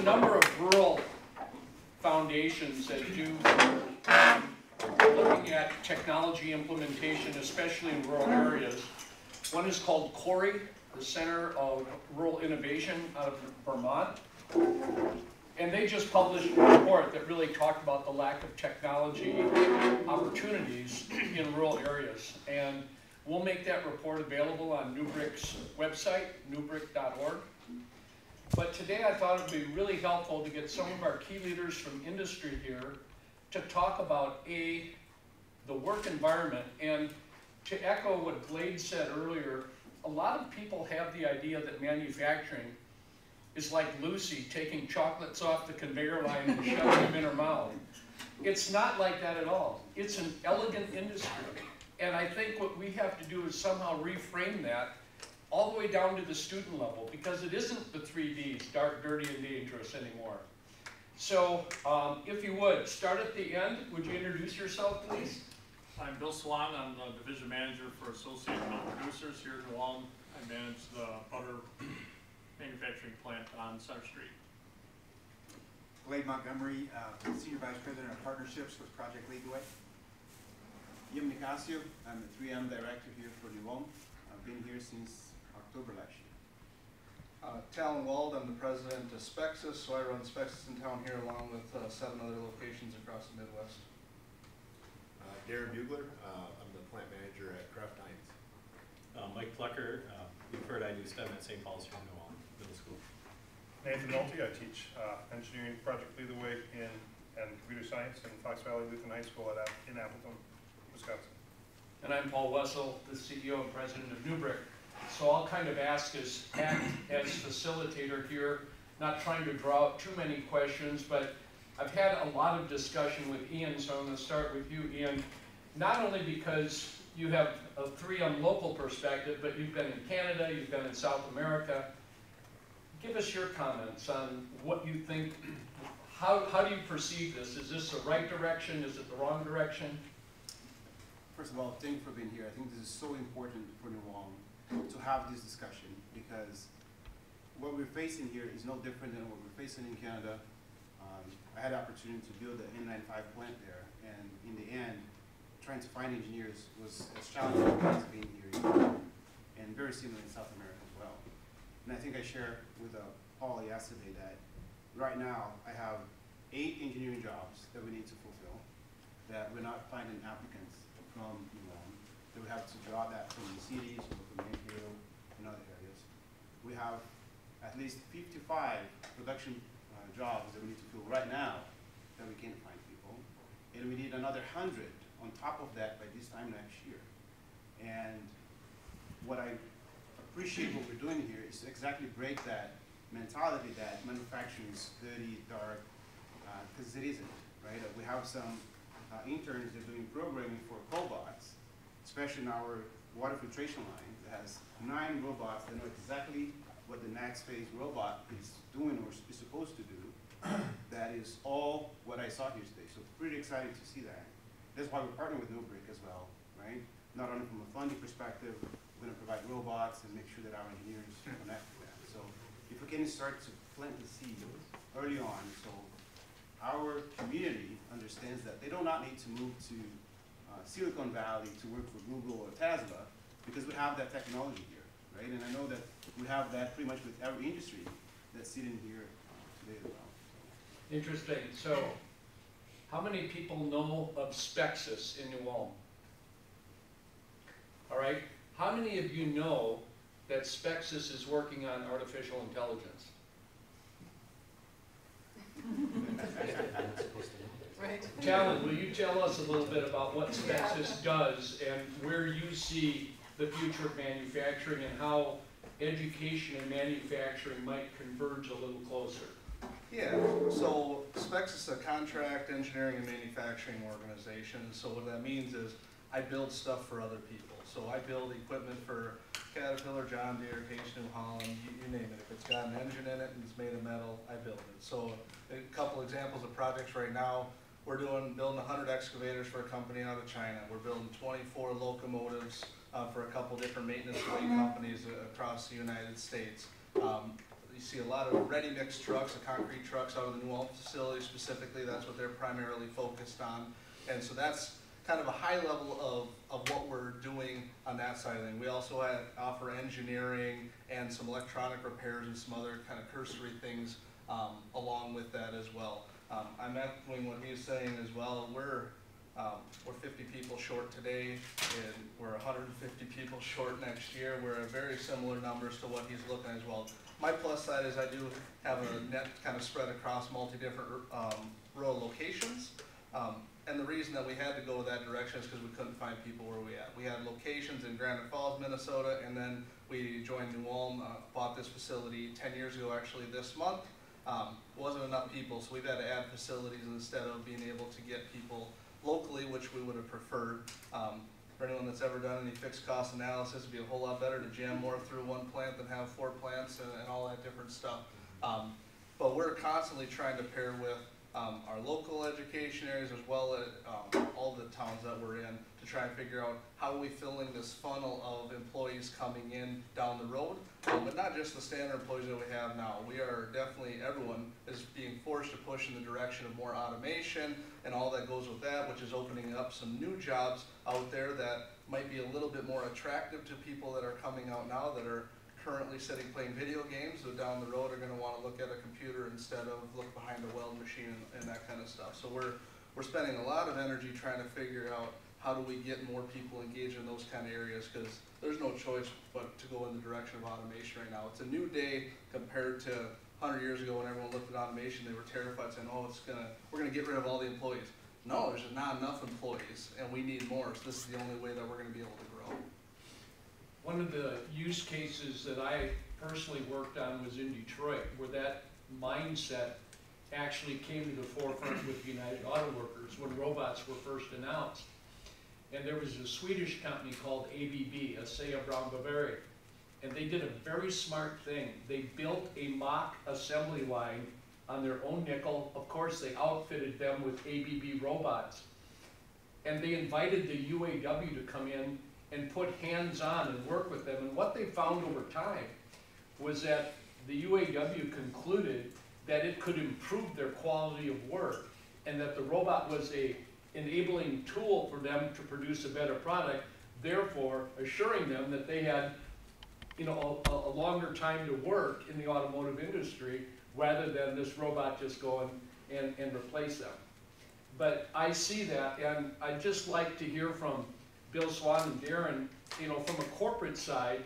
a number of rural foundations that do looking at technology implementation, especially in rural areas. One is called CORI, the Center of Rural Innovation out of Vermont. And they just published a report that really talked about the lack of technology opportunities in rural areas. And we'll make that report available on Newbrick's website, newbrick.org. But today I thought it would be really helpful to get some of our key leaders from industry here to talk about A, the work environment, and to echo what Glade said earlier, a lot of people have the idea that manufacturing is like Lucy taking chocolates off the conveyor line and shoving them in her mouth. It's not like that at all. It's an elegant industry. And I think what we have to do is somehow reframe that all the way down to the student level because it isn't the three Ds, dark, dirty, and dangerous anymore. So um, if you would, start at the end. Would you introduce yourself, please? I'm Bill Swan, I'm the division manager for Associated Milk Producers here in New Ulm. I manage the butter manufacturing plant on Center Street. Glade Montgomery, uh, Senior Vice President of Partnerships with Project Lead the Jim Nicasio, I'm the 3M Director here for New Ulm. I've been here since October last year. Uh, Talon Wald, I'm the president of Spexis, so I run Spexis in town here along with uh, seven other locations across the Midwest. Uh, Darren Bugler, uh, I'm the plant manager at Kraft Heinz. Uh, Mike Plucker, uh, you've heard I do STEM at St. Paul's here in New Middle School. Nathan Nolte, I teach uh, engineering project lead the way in, and computer science in Fox Valley Lutheran High School at, in Appleton, Wisconsin. And I'm Paul Wessel, the CEO and president of Newbrick. So I'll kind of ask as, act as facilitator here, not trying to draw out too many questions, but I've had a lot of discussion with Ian, so I'm gonna start with you, Ian. Not only because you have a three on local perspective, but you've been in Canada, you've been in South America. Give us your comments on what you think, how, how do you perceive this? Is this the right direction? Is it the wrong direction? First of all, thank you for being here. I think this is so important for New Ulm to have this discussion because what we're facing here is no different than what we're facing in Canada. Um, I had the opportunity to build the N95 plant there, and in the end, trying to find engineers was as challenging as being here, and very similar in South America as well. And I think I shared with uh, Paul yesterday that right now I have eight engineering jobs that we need to fulfill, that we're not finding applicants from New Ulm, we have to draw that from the cities from Enfield and other areas. We have at least fifty-five production uh, jobs that we need to fill right now that we can't find people. And we need another hundred on top of that by this time next year. And what I appreciate what we're doing here is to exactly break that mentality that manufacturing is dirty, dark, because it isn't, right? Uh, We have some uh, interns that are doing programming for cobots, especially in our water filtration line that has nine robots that know exactly what the next phase robot is doing or is supposed to do. that is all what I saw here today. So pretty excited to see that. That's why we're partnering with Newbrick as well, right? Not only from a funding perspective, we're gonna provide robots and make sure that our engineers connect with that. So if we can start to plant the seed early on, so our community understands that they do not need to move to uh, Silicon Valley to work for Google or Tesla because we have that technology here, right? And I know that we have that pretty much with every industry that's sitting here uh, today as well. Interesting. So, how many people know of Spexis in New Ulm? All right. How many of you know that Spexis is working on artificial intelligence? Right. Talon, will you tell us a little bit about what Spexis does and where you see the future of manufacturing and how education and manufacturing might converge a little closer? Yeah, so Specs is a contract engineering and manufacturing organization, so what that means is I build stuff for other people. So I build equipment for Caterpillar, John Deere, Case New Holland, you, you name it. If it's got an engine in it and it's made of metal, I build it. So a couple examples of projects right now, we're doing, building hundred excavators for a company out of China. We're building twenty-four locomotives, uh, for a couple different maintenance way companies across the United States. Um, see a lot of ready-mix trucks, the concrete trucks out of the New Ulm facility specifically, that's what they're primarily focused on. And so that's kind of a high level of, of what we're doing on that side of things. We also had, offer engineering and some electronic repairs and some other kind of cursory things, um, along with that as well. Um, I'm echoing what he's saying as well, we're, um, we're fifty people short today, and we're hundred and fifty people short next year. We're very similar numbers to what he's looking at as well. My plus side is I do have a net kind of spread across multi-different, um, rural locations. Um, and the reason that we had to go that direction is because we couldn't find people where we at. We had locations in Granite Falls, Minnesota, and then we joined New Ulm, uh, bought this facility ten years ago, actually this month. Um, wasn't enough people, so we've had to add facilities instead of being able to get people locally, which we would have preferred. Um, for anyone that's ever done any fixed cost analysis, it'd be a whole lot better to jam more through one plant than have four plants and, and all that different stuff. Um, but we're constantly trying to pair with, um, our local education areas as well as, um, all the towns that we're in to try and figure out how are we filling this funnel of employees coming in down the road. Um, but not just the standard employees that we have now. We are definitely, everyone is being forced to push in the direction of more automation and all that goes with that, which is opening up some new jobs out there that might be a little bit more attractive to people that are coming out now that are currently sitting playing video games, so down the road are gonna wanna look at a computer instead of look behind a weld machine and, and that kind of stuff. So we're, we're spending a lot of energy trying to figure out how do we get more people engaged in those kind of areas, cause there's no choice but to go in the direction of automation right now. It's a new day compared to hundred years ago when everyone looked at automation, they were terrified saying, oh, it's gonna, we're gonna get rid of all the employees. No, there's not enough employees and we need more, so this is the only way that we're gonna be able to. One of the use cases that I personally worked on was in Detroit, where that mindset actually came to the forefront with United Auto Workers when robots were first announced. And there was a Swedish company called ABB, ASEA Brown Boveri, and they did a very smart thing. They built a mock assembly line on their own nickel. Of course, they outfitted them with ABB robots. And they invited the UAW to come in and put hands-on and work with them. And what they found over time was that the UAW concluded that it could improve their quality of work and that the robot was a enabling tool for them to produce a better product, therefore assuring them that they had, you know, a, a longer time to work in the automotive industry rather than this robot just go and, and, and replace them. But I see that, and I'd just like to hear from Bill Swan and Darren, you know, from a corporate side,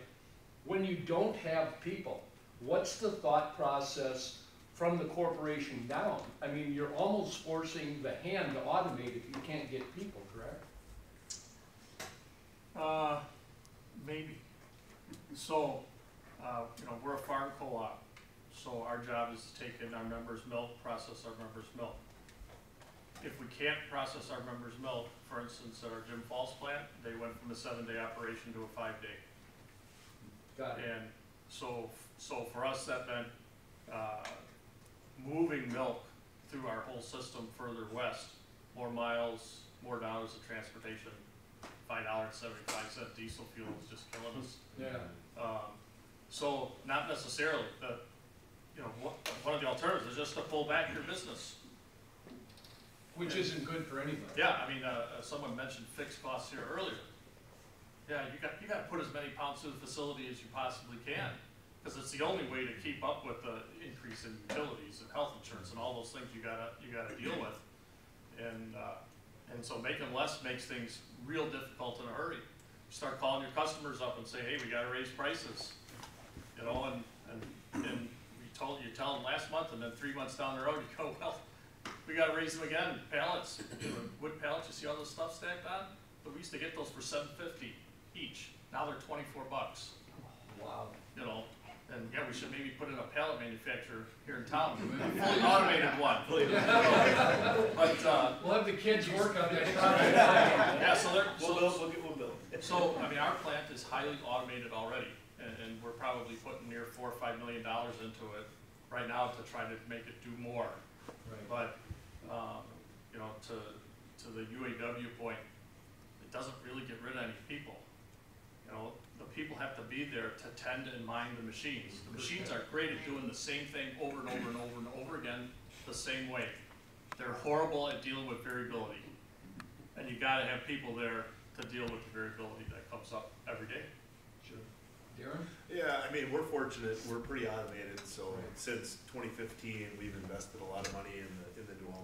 when you don't have people, what's the thought process from the corporation down? I mean, you're almost forcing the hand to automate if you can't get people, correct? Uh, maybe. So, uh, you know, we're a farm co-op, so our job is to take in our members' milk, process our members' milk. If we can't process our members' milk, for instance, at our Jim Falls plant, they went from a seven-day operation to a five-day. Got it. And so, so for us, that meant, uh, moving milk through our whole system further west, more miles, more dollars of transportation. Five dollars seventy-five cent diesel fuel is just killing us. Yeah. Um, so not necessarily, the, you know, one, one of the alternatives is just to pull back your business. Which isn't good for anybody. Yeah, I mean, uh, uh, someone mentioned fixed costs here earlier. Yeah, you got, you gotta put as many pounds through the facility as you possibly can, cause it's the only way to keep up with the increase in utilities and health insurance and all those things you gotta, you gotta deal with. And, uh, and so making less makes things real difficult in a hurry. Start calling your customers up and say, hey, we gotta raise prices, you know, and, and, and we told, you tell them last month, and then three months down the road, you go, well, we gotta raise them again, pallets, wood pallets, you see all this stuff stacked on? But we used to get those for seven fifty each, now they're twenty-four bucks, Wow. you know? And yeah, we should maybe put in a pallet manufacturer here in town, a fully automated one. But, uh, We'll have the kids work on that project. yeah, so they're, We'll so, build, we'll get, we'll build. so, I mean, our plant is highly automated already, and, and we're probably putting near four or five million dollars into it right now to try to make it do more. Right. But, um, you know, to, to the UAW point, it doesn't really get rid of any people. You know, the people have to be there to tend and mind the machines. The machines are great at doing the same thing over and over and over and over again, the same way. They're horrible at dealing with variability. And you gotta have people there to deal with the variability that comes up every day. Sure. Darren? Yeah, I mean, we're fortunate, we're pretty automated, so since twenty fifteen, we've invested a lot of money in the,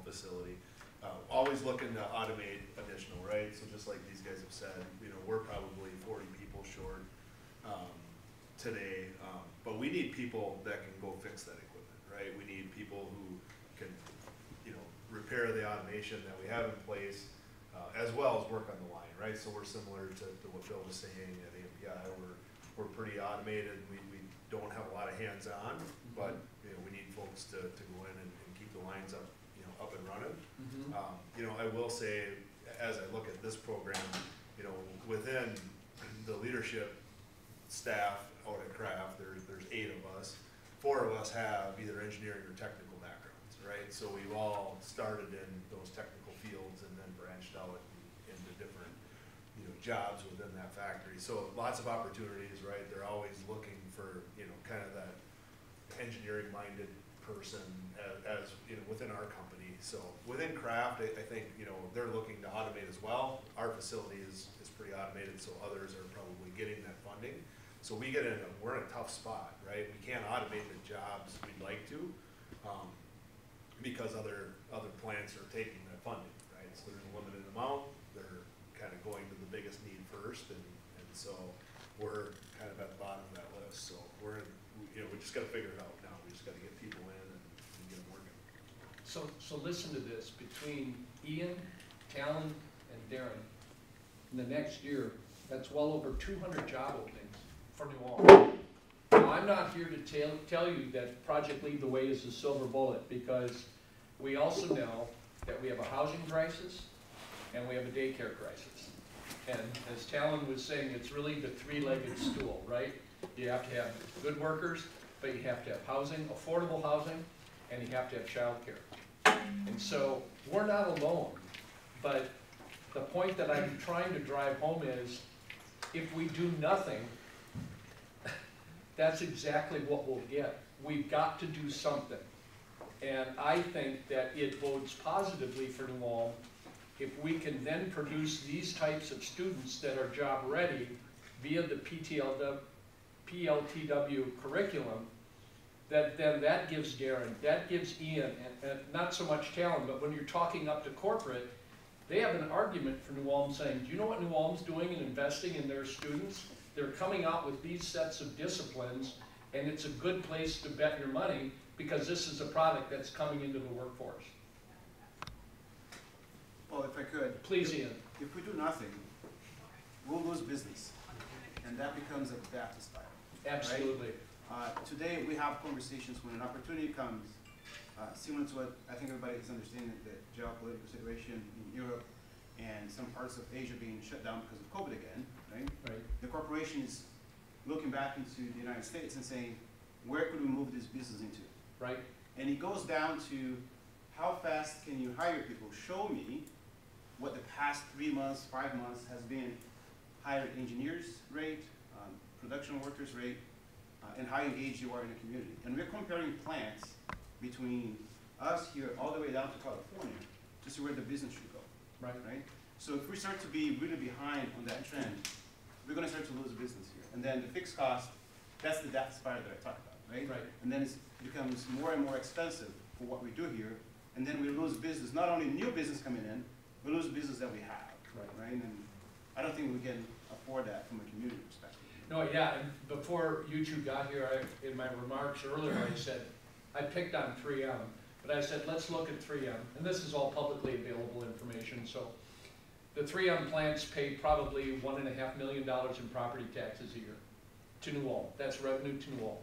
facility. Uh, always looking to automate additional, right? So just like these guys have said, you know, we're probably forty people short, um, today. Um, but we need people that can go fix that equipment, right? We need people who can, you know, repair the automation that we have in place, uh, as well as work on the line, right? So we're similar to, to what Bill was saying at AMPI, we're, we're pretty automated, we, we don't have a lot of hands-on, but, you know, we need folks to, to go in and, and keep the lines up, you know, up and. Um, you know, I will say, as I look at this program, you know, within the leadership staff out at Kraft, there's, there's eight of us. Four of us have either engineering or technical backgrounds, right? So we've all started in those technical fields and then branched out into different, you know, jobs within that factory. So lots of opportunities, right? They're always looking for, you know, kind of that engineering-minded person as, as, you know, within our company. So within Kraft, I, I think, you know, they're looking to automate as well. Our facility is, is pretty automated, so others are probably getting that funding. So we get in, a we're in a tough spot, right? We can't automate the jobs we'd like to, um, because other, other plants are taking that funding, right? So there's a limited amount, they're kind of going to the biggest need first, and, and so we're kind of at the bottom of that list. So we're in, you know, we just gotta figure it out now, we just gotta get people in and, and get them working. So, so listen to this, between Ian, Talon, and Darren, in the next year, that's well over two hundred job openings for New Ulm. Now, I'm not here to tell, tell you that Project Lead the Way is the silver bullet, because we also know that we have a housing crisis and we have a daycare crisis. And as Talon was saying, it's really the three-legged stool, right? You have to have good workers, but you have to have housing, affordable housing, and you have to have childcare. And so, we're not alone, but the point that I'm trying to drive home is, if we do nothing, that's exactly what we'll get. We've got to do something. And I think that it bodes positively for New Ulm if we can then produce these types of students that are job ready via the PTLW, PLTW curriculum, that then that gives Darren, that gives Ian, and, and not so much talent, but when you're talking up to corporate, they have an argument for New Ulm saying, do you know what New Ulm's doing in investing in their students? They're coming out with these sets of disciplines, and it's a good place to bet your money, because this is a product that's coming into the workforce. Well, if I could. Please, Ian. If we do nothing, we'll lose business, and that becomes a death spiral. Absolutely. Uh, today, we have conversations when an opportunity comes, uh, similar to what I think everybody is understanding, the geopolitical situation in Europe and some parts of Asia being shut down because of COVID again, right? Right. The corporation is looking back into the United States and saying, where could we move this business into? Right? And it goes down to how fast can you hire people? Show me what the past three months, five months has been hired engineers rate, um, production workers rate, Uh, and how engaged you are in the community. And we're comparing plants between us here all the way down to California to see where the business should go, Right. right? So if we start to be really behind on that trend, we're gonna start to lose business here. And then the fixed cost, that's the death spiral that I talked about, right? Right. And then it becomes more and more expensive for what we do here, and then we lose business, not only new business coming in, we lose business that we have, Right. right? And I don't think we can afford that from a community perspective. No, yeah, and before you two got here, I, in my remarks earlier, I said, I picked on three M, but I said, let's look at three M, and this is all publicly available information, so. The three M plants pay probably one and a half million dollars in property taxes a year to New Ulm, that's revenue to New Ulm.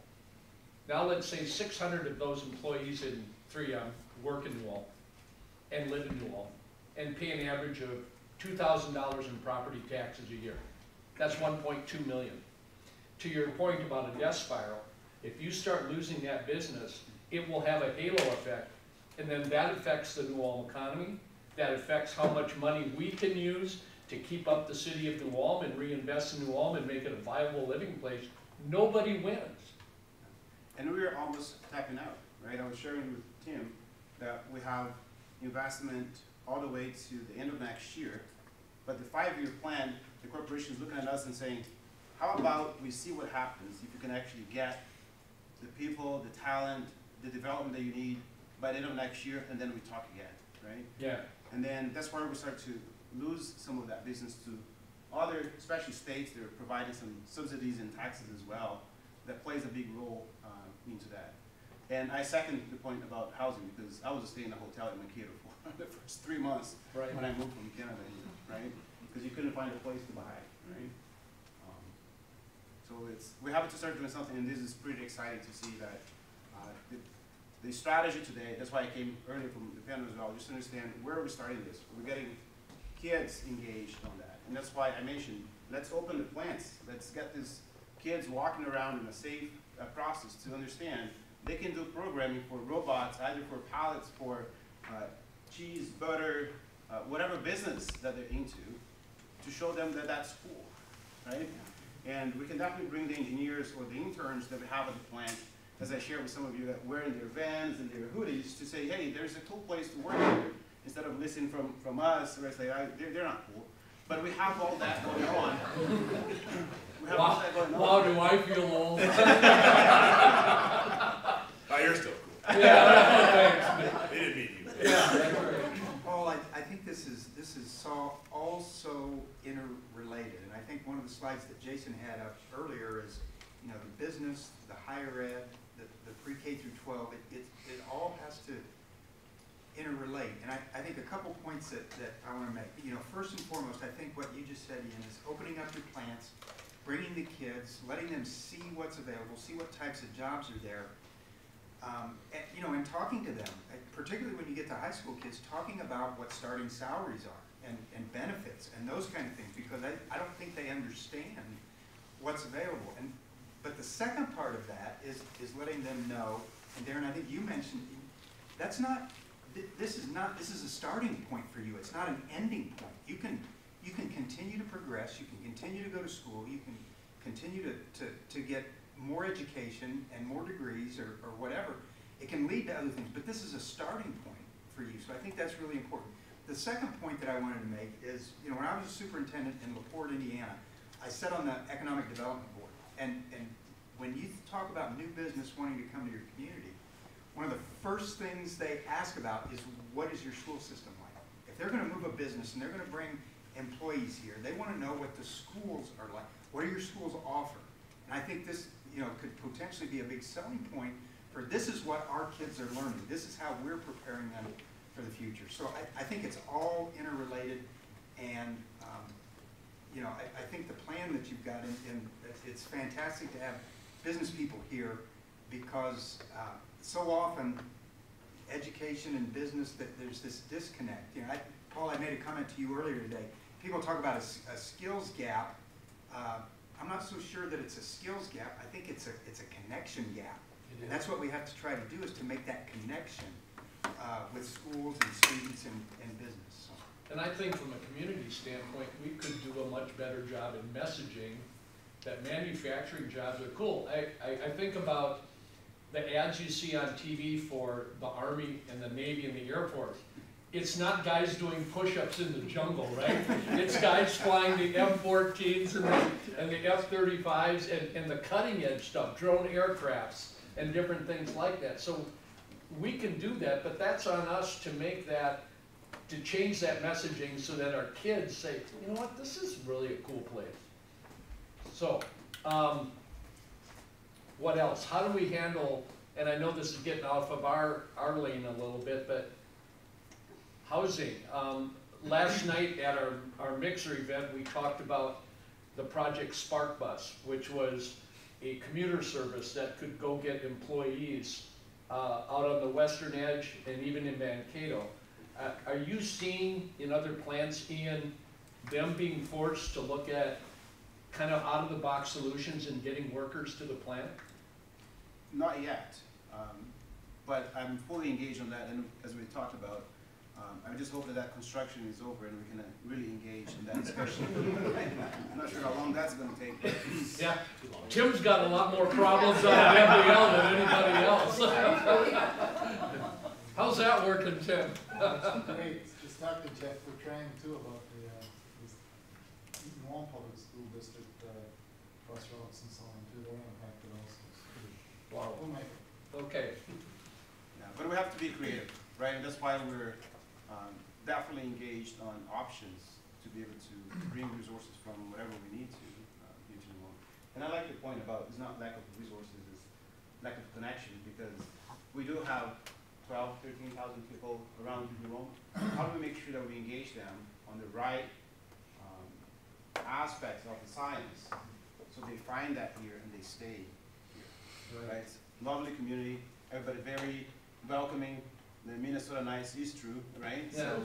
Now, let's say six hundred of those employees in three M work in New Ulm and live in New Ulm, and pay an average of two thousand dollars in property taxes a year. That's one point two million to your point about a death spiral, if you start losing that business, it will have a halo effect. And then that affects the New Ulm economy, that affects how much money we can use to keep up the city of New Ulm and reinvest in New Ulm and make it a viable living place, nobody wins. And we are almost tapping out, right? I was sharing with Tim that we have investment all the way to the end of next year. But the five-year plan, the corporation is looking at us and saying, how about we see what happens if you can actually get the people, the talent, the development that you need by the end of next year, and then we talk again, right? Yeah. And then that's where we start to lose some of that business to other, especially states that are providing some subsidies and taxes as well. That plays a big role um, into that. And I second the point about housing because I was staying in a hotel in Mankato for the first three months Right. when I moved from Canada, right? Because you couldn't find a place to buy, right? So it's, we have to start doing something, and this is pretty exciting to see that, uh, the, the strategy today, that's why I came earlier from the panel as well, just to understand where are we starting this? We're getting kids engaged on that, and that's why I mentioned, let's open the plants, let's get these kids walking around in a safe, uh, process to understand they can do programming for robots, either for pallets, for, uh, cheese, butter, uh, whatever business that they're into, to show them that that's cool, right? And we can definitely bring the engineers or the interns that we have at the plant, as I shared with some of you, that wearing their vans and their hoodies to say, hey, there's a cool place to work here, instead of listening from, from us, where it's like, "I- they're, they're not cool. But we have all that going on. We have all Wow, that going on. wow, do I feel old? Oh, you're still cool. Yeah, They didn't meet you. yeah, that's right. Paul, I, I think this is, this is so, also interrelated, and I think one of the slides that Jason had up earlier is, you know, the business, the higher ed, the, the pre-K through twelve, it, it, it all has to interrelate, and I, I think a couple points that, that I wanna make, you know, first and foremost, I think what you just said, Ian, is opening up your plants, bringing the kids, letting them see what's available, see what types of jobs are there, um, and, you know, and talking to them, particularly when you get to high school kids, talking about what starting salaries are and, and benefits and those kind of things, because I, I don't think they understand what's available. And, but the second part of that is, is letting them know, and Darren, I think you mentioned, that's not, thi- this is not, this is a starting point for you, it's not an ending point. You can, you can continue to progress, you can continue to go to school, you can continue to, to, to get more education and more degrees or, or whatever. It can lead to other things, but this is a starting point for you, so I think that's really important. The second point that I wanted to make is, you know, when I was a superintendent in LaPorte, Indiana, I sat on the Economic Development Board, and, and when you talk about new business wanting to come to your community, one of the first things they ask about is, what is your school system like? If they're gonna move a business and they're gonna bring employees here, they wanna know what the schools are like. What do your schools offer? And I think this, you know, could potentially be a big selling point for, this is what our kids are learning. This is how we're preparing them for the future. So I, I think it's all interrelated, and, um, you know, I, I think the plan that you've got, and, it's- it's fantastic to have business people here, because, uh, so often, education and business, that there's this disconnect. You know, I, Paul, I made a comment to you earlier today. People talk about a skills gap. Uh, I'm not so sure that it's a skills gap. I think it's a, it's a connection gap. And that's what we have to try to do, is to make that connection, uh, with schools and students and, and business, so. And I think from a community standpoint, we could do a much better job in messaging that manufacturing jobs are cool. I, I, I think about the ads you see on TV for the Army and the Navy and the Air Force. It's not guys doing push-ups in the jungle, right? It's guys flying the F-14s and the, and the F-35s and, and the cutting edge stuff, drone aircrafts and different things like that. So we can do that, but that's on us to make that to change that messaging so that our kids say, you know what, this is really a cool place. So, um, what else? How do we handle, and I know this is getting off of our, our lane a little bit, but housing. Um, last night at our, our mixer event, we talked about the project Spark Bus, which was a commuter service that could go get employees out on the western edge and even in Mankato. Uh, Are you seeing in other plants, Ian, them being forced to look at kind of out-of-the-box solutions and getting workers to the plant? Not yet, um, but I'm fully engaged on that, and as we talked about, Um, I just hope that that construction is over and we can uh, really engage in that discussion. I'm not sure how long that's gonna take, but Yeah, Tim's got a lot more problems on MDL than anybody else. How's that working, Tim? Great, just talked to Jeff Bertrang too about the, uh, this Eaton Wall Public School District, uh, crossroads and so on too, they're impacted also. Wow, We'll make it. okay. Yeah, but we have to be creative, right? And that's why we're um, definitely engaged on options to be able to bring resources from whatever we need to uh, here to New Ulm. And I like your point about it's not lack of resources, it's lack of connection because we do have 12, 13,000 people around New Ulm. How do we make sure that we engage them on the right um, aspects of the science so they find that here and they stay here? right? Lovely community, everybody very welcoming. The Minnesota nice is true, right? So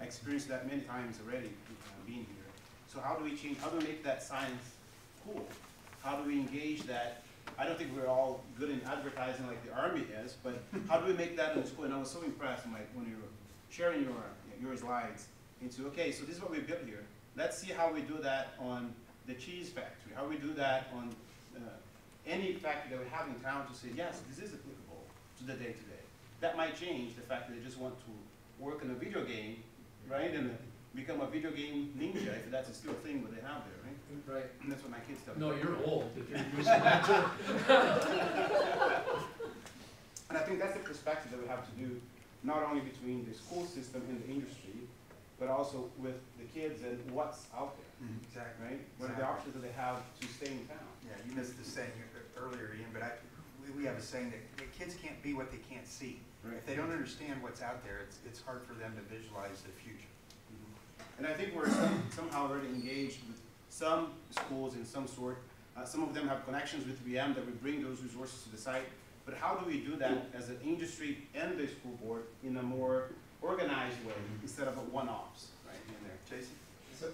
I experienced that many times already uh, being here. So how do we change? How do we make that science cool? How do we engage that? I don't think we're all good in advertising like the army is, but how do we make that in school? And I was so impressed Mike, when you were sharing your your slides into okay, so this is what we built here. Let's see how we do that on the cheese factory. How we do that on uh, any factory that we have in town to say, yes, this is applicable to the day-to-day. That might change the fact that they just want to work in a video game, right, and uh, become a video game ninja, if that's still a thing what they have there, right? Right. And that's what my kids tell me. No, you're old if you're using that term. And I think that's the perspective that we have to do, not only between the school system and the industry, but also with the kids and what's out there, Exactly. right? What are the options that they have to stay in town? Yeah, you missed the saying earlier, Ian, but I, we, we have a saying that, that kids can't be what they can't see. Right. If they don't understand what's out there, it's, it's hard for them to visualize the future. And I think we're some- somehow already engaged with some schools in some sort. Uh, some of them have connections with VM that would bring those resources to the site. But how do we do that as an industry and the school board in a more organized way instead of a one-offs, right, in there? Jason? So,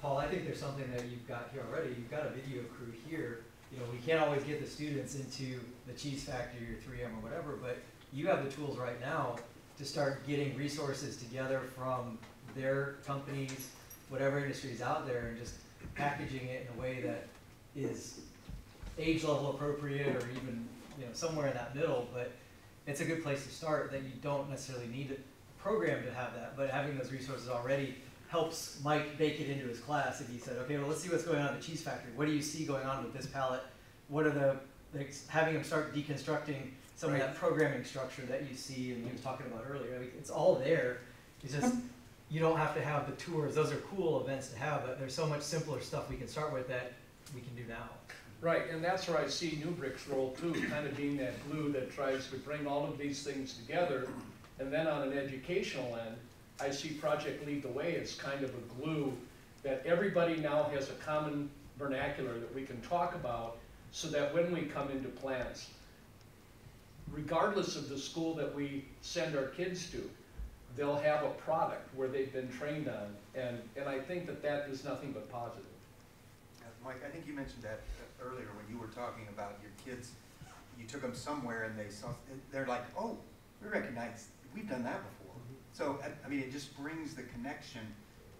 Paul, I think there's something that you've got here already. You've got a video crew here. You know, we can't always get the students into the cheese factory or 3M or whatever, but you have the tools right now to start getting resources together from their companies, whatever industry is out there, and just packaging it in a way that is age level appropriate or even, you know, somewhere in that middle, but it's a good place to start that you don't necessarily need a program to have that, but having those resources already helps Mike bake it into his class if he said, okay, well, let's see what's going on at the cheese factory. What do you see going on with this pallet? What are the, like, having him start deconstructing some of that programming structure that you see and he was talking about earlier. I mean, it's all there. It's just, you don't have to have the tours. Those are cool events to have, but there's so much simpler stuff we can start with that we can do now. Right, and that's where I see Newbrick's role too, kind of being that glue that tries to bring all of these things together. And then on an educational end, I see Project Lead the Way as kind of a glue that everybody now has a common vernacular that we can talk about so that when we come into plans, regardless of the school that we send our kids to, they'll have a product where they've been trained on. And, and I think that that is nothing but positive. Uh, Mike, I think you mentioned that uh, earlier when you were talking about your kids. You took them somewhere and they saw, they're like, oh, we recognize, we've done that before. So, I, mean, it just brings the connection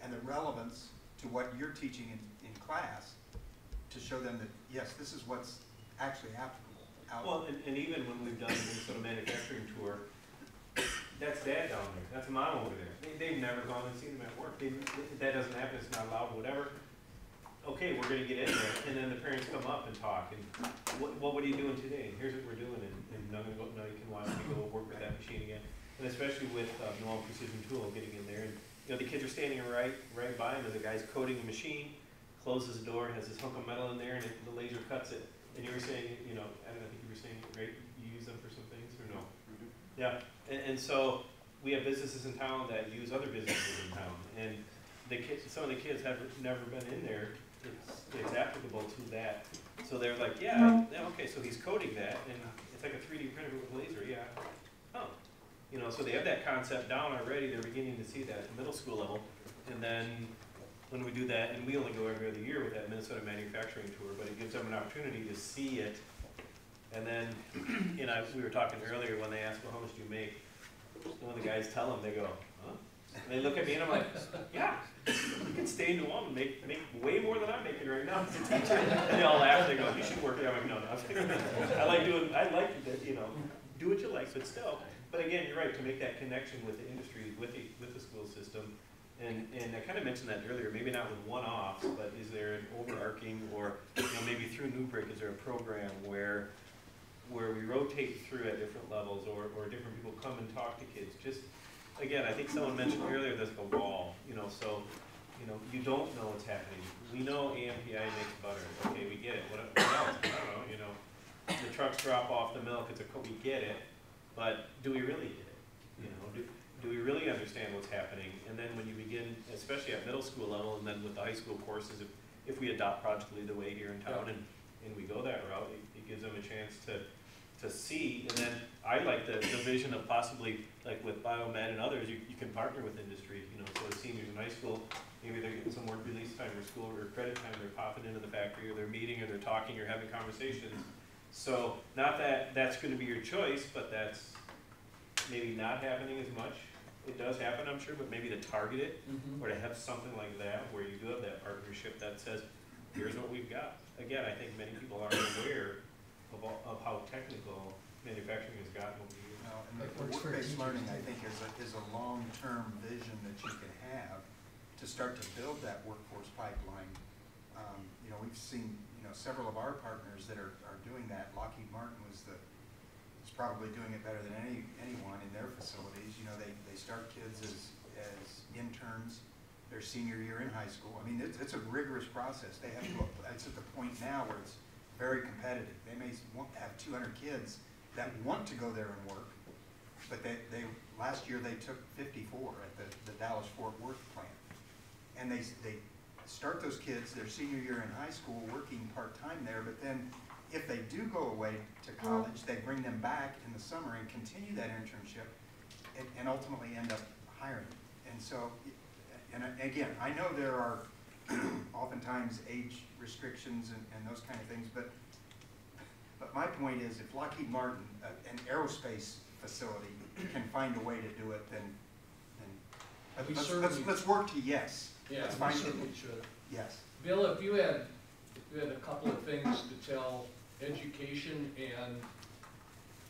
and the relevance to what you're teaching in, in class to show them that, yes, this is what's actually applicable out. Well, and, and even when we've done the Minnesota manufacturing tour, that's dad down there, that's mom over there. They, they've never gone and seen them at work. They, that doesn't happen, it's not allowed, whatever. Okay, we're gonna get in there, and then the parents come up and talk, and what, what, what are you doing today? And here's what we're doing, and, and now you go, now you can watch me go work with that machine again. And especially with, uh, Noel Precision Tool getting in there, and, you know, the kids are standing right, right by him, and the guy's coating the machine, closes the door, has this hunk of metal in there, and it, the laser cuts it. And you were saying, you know, I don't know, I think you were saying, right, you use them for some things, or no? Yeah, and, and so we have businesses in town that use other businesses in town, and the kids, some of the kids have never been in there. It's, it's applicable to that, so they're like, yeah, yeah, okay, so he's coding that, and it's like a three D printer with a laser, yeah. You know, so they have that concept down already, they're beginning to see that at middle school level, and then when we do that, and we only go every other year with that Minnesota manufacturing tour, but it gives them an opportunity to see it. And then, you know, we were talking earlier when they asked, well, how much do you make? And when the guys tell them, they go, huh? And they look at me and I'm like, yeah, you can stay in New Ulm and make, make way more than I'm making right now as a teacher. And they all laugh, they go, you should work there, I'm like, no, no. I like doing, I like you know, do what you like, but still. But again, you're right, to make that connection with the industry, with the, with the school system. And, and I kind of mentioned that earlier, maybe not with one-offs, but is there an overarching, or, you know, maybe through Newbrick, is there a program where, where we rotate through at different levels, or, or different people come and talk to kids? Just, again, I think someone mentioned earlier, there's a wall, you know, so, you know, you don't know what's happening. We know AMPI makes butter, okay, we get it, what, what else? I don't know, you know, the trucks drop off the milk, it's a, we get it, but do we really get it? You know, do, do we really understand what's happening? And then when you begin, especially at middle school level, and then with the high school courses, if, if we adopt Project Lead the Way here in town and, and we go that route, it, it gives them a chance to, to see, and then I like the, the vision of possibly, like with Biomed and others, you, you can partner with industry, you know, so the seniors in high school, maybe they're getting some work release time or school or credit time, they're popping into the factory, or they're meeting, or they're talking, or having conversations. So, not that that's gonna be your choice, but that's maybe not happening as much. It does happen, I'm sure, but maybe to target it, Mhm. or to have something like that, where you do have that partnership that says, here's what we've got. Again, I think many people aren't aware of, all- of how technical manufacturing has gotten over the years. Well, and That the works work-based learning, I think, is a, is a long-term vision that you can have to start to build that workforce pipeline. Um, you know, we've seen, you know, several of our partners that are, are doing that. Lockheed Martin was the, is probably doing it better than any, anyone in their facilities. You know, they, they start kids as, as interns, their senior year in high school. I mean, it's, it's a rigorous process. They have, to- it's at the point now where it's very competitive. They may have two hundred kids that want to go there and work, but they, they, last year they took fifty-four at the, the Dallas Fort Worth plant. And they, they start those kids their senior year in high school, working part-time there, but then if they do go away to college, they bring them back in the summer and continue that internship and, and ultimately end up hiring. And so, and again, I know there are oftentimes age restrictions and, and those kind of things, but, but my point is, if Lockheed Martin, uh, an aerospace facility, can find a way to do it, then, then, let's, let's, let's work to yes. Yeah, Let's we find- certainly should. Yes. Bill, if you had, if you had a couple of things to tell education and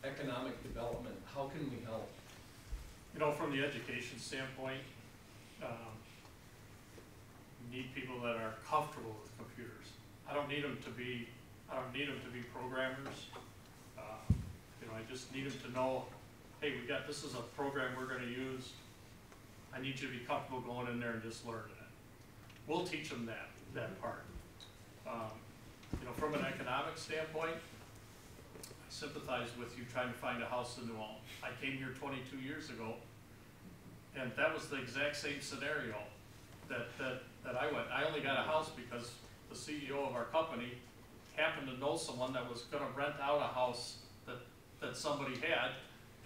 economic development, how can we help? You know, from the education standpoint, um, you need people that are comfortable with computers. I don't need them to be, I don't need them to be programmers. Uh, You know, I just need them to know, hey, we got, this is a program we're gonna use. I need you to be comfortable going in there and just learning it. We'll teach them that, that part. Um, You know, from an economic standpoint, I sympathize with you trying to find a house in New Ulm. I came here twenty-two years ago, and that was the exact same scenario that, that, that I went. I only got a house because the CEO of our company happened to know someone that was gonna rent out a house that, that somebody had,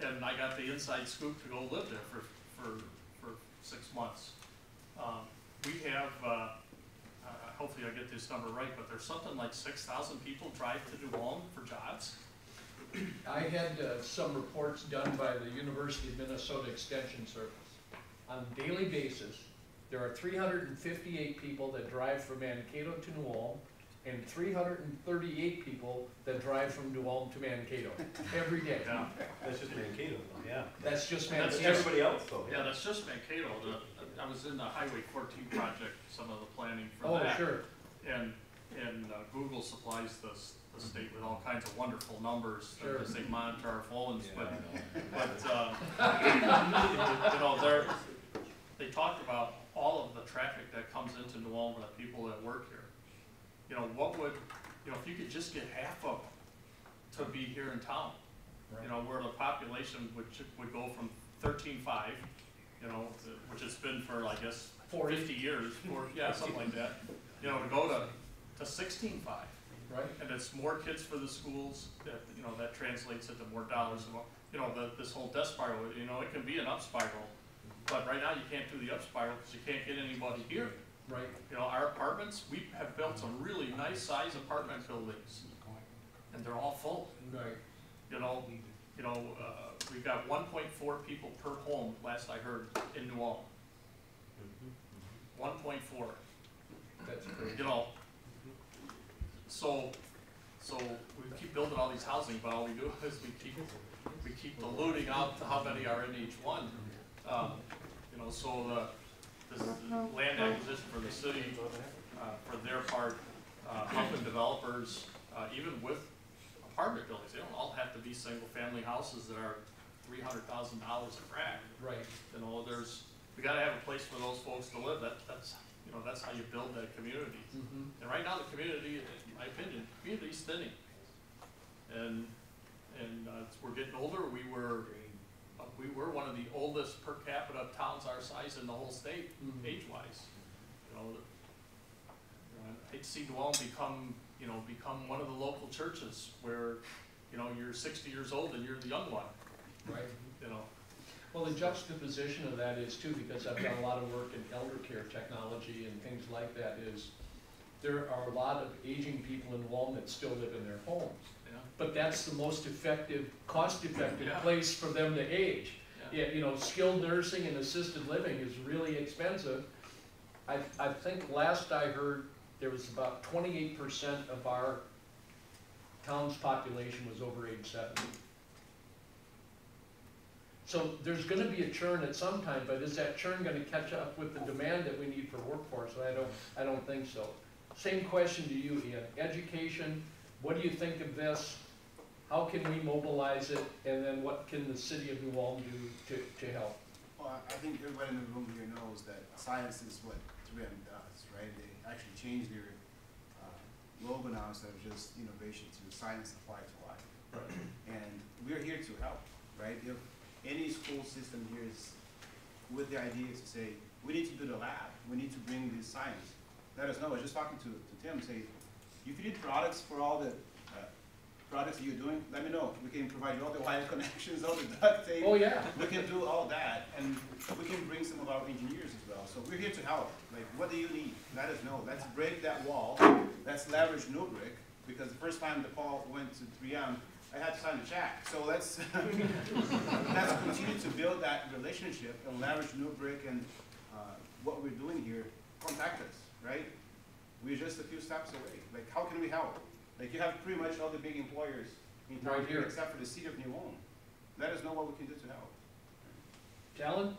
and I got the inside scoop to go live there for, for, for six months. Um, we have, uh, uh, hopefully I get this number right, but there's something like six thousand people drive to New Ulm for jobs. I had uh, some reports done by the University of Minnesota Extension Service. On a daily basis, there are three hundred and fifty-eight people that drive from Mankato to New Ulm, and three hundred and thirty-eight people that drive from New Ulm to Mankato, every day. Yeah. That's just Mankato, though, yeah. That's just That's Mankato. Everybody else, though, Yeah, that's just Mankato, the, I was in the Highway fourteen project, some of the planning for Oh, that. sure. And, and uh, Google supplies the, the state with all kinds of wonderful numbers, Sure. as they monitor our phones, Yeah, but, but, uh, you know, they're, they talked about all of the traffic that comes into New Ulm, the people that work here. You know, what would, you know, if you could just get half of them to be here in town, you know, where the population would, would go from thirteen-five, you know, which it's been for, I guess, Forty. fifty years, or, yeah, something like that. You know, to go to, to sixteen-five, Right? and it's more kids for the schools, that, you know, that translates into more dollars, and you know, the, this whole death spiral, you know, it can be an up spiral. But right now, you can't do the up spiral, because you can't get anybody here. Right. You know, our apartments, we have built some really nice size apartment buildings, and they're all full Right. you know, you know, uh, we've got one point four people per home, last I heard, in New Ulm. One point four, That's great. you know. So, so we keep building all these housing, but all we do is we keep, we keep diluting out to how many are in each one. Um, you know, so the, this land acquisition for the city, uh, for their part, uh, helping developers, uh, even with apartment buildings, they don't all have to be single-family houses that are three hundred thousand dollars a crack. Right. You know, there's, we gotta have a place for those folks to live, that, that's, you know, that's how you build that community. Mhm. And right now, the community, in my opinion, community's thinning. And, and, uh, we're getting older, we were, uh, we were one of the oldest per capita towns our size in the whole state, Mhm. age-wise. You know, you know, I hate to see New Ulm become, you know, become one of the local churches where, you know, you're sixty years old and you're the young one, Right. you know? Well, the juxtaposition of that is too, because I've done a lot of work in elder care technology and things like that, is there are a lot of aging people in New Ulm that still live in their homes. Yeah. But that's the most effective, cost-effective Yeah. place for them to age. Yeah. Yeah, you know, skilled nursing and assisted living is really expensive. I, I think last I heard, there was about twenty-eight percent of our town's population was over age seventy. So there's gonna be a churn at some time, but is that churn gonna catch up with the demand that we need for workforce? I don't, I don't think so. Same question to you, Ian. Education, what do you think of this? How can we mobilize it? And then what can the city of New Ulm do to, to help? Well, I think everybody in the room here knows that science is what 3M does, right? They actually changed their uh, logo now instead of just innovation to science applied to life. And we're here to help, right? If any school system here is with the idea to say, we need to build a lab, we need to bring this science, let us know. I was just talking to, to Tim, say, if you need products for all the products you're doing, let me know. We can provide you all the wire connections, all the duct tape. Oh, yeah. We can do all that, and we can bring some of our engineers as well. So we're here to help. Like, what do you need? Let us know. Let's break that wall. Let's leverage Nubrick, because the first time the Paul went to 3M, I had to sign a check. So let's, let's continue to build that relationship and leverage Nubrick and uh, what we're doing here. Contact us, right? We're just a few steps away. Like, how can we help? Like, you have pretty much all the big employers in town Right here, here. except for the city of New Ulm. Let us know what we can do to help. Talon?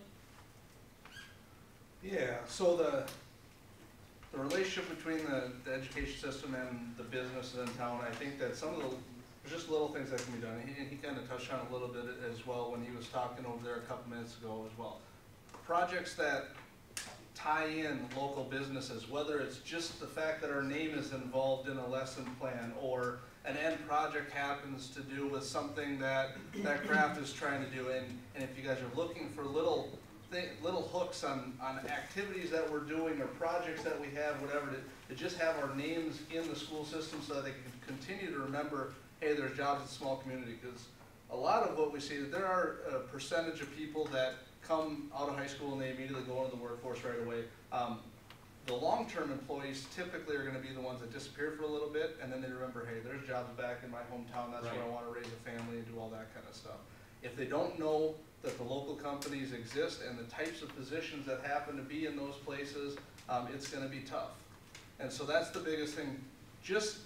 Yeah, so the, the relationship between the, the education system and the businesses in town, I think that some of the, there's just little things that can be done. And he, he kind of touched on it a little bit as well when he was talking over there a couple minutes ago as well. Projects that tie in local businesses, whether it's just the fact that our name is involved in a lesson plan or an end project happens to do with something that that Kraft is trying to do. And, and if you guys are looking for little little hooks on, on activities that we're doing or projects that we have, whatever, to, to just have our names in the school system so that they can continue to remember, hey, there's jobs in small community. Because a lot of what we see, there are a percentage of people that come out of high school and they immediately go into the workforce right away. Um, the long-term employees typically are gonna be the ones that disappear for a little bit, and then they remember, hey, there's jobs back in my hometown, that's where I wanna raise a family and do all that kind of stuff. If they don't know that the local companies exist and the types of positions that happen to be in those places, um, it's gonna be tough. And so that's the biggest thing, just